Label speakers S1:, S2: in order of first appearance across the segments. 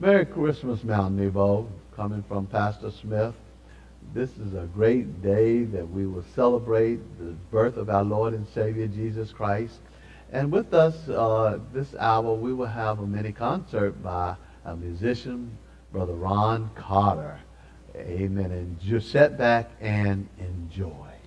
S1: Merry Christmas, Mount Nebo, coming from Pastor Smith. This is a great day that we will celebrate the birth of our Lord and Savior Jesus Christ. And with us uh, this hour, we will have a mini concert by a musician, Brother Ron Carter. Amen. And just sit back and enjoy.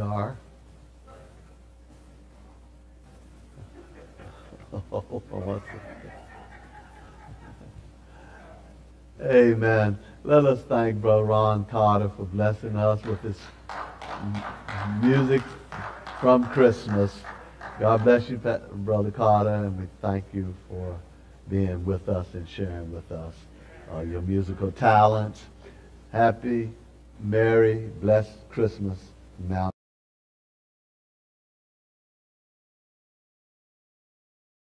S1: Are. Amen. Let us thank Brother Ron Carter for blessing us with this music from Christmas. God bless you, Brother Carter, and we thank you for being with us and sharing with us uh, your musical talents. Happy, Merry, blessed Christmas, Mount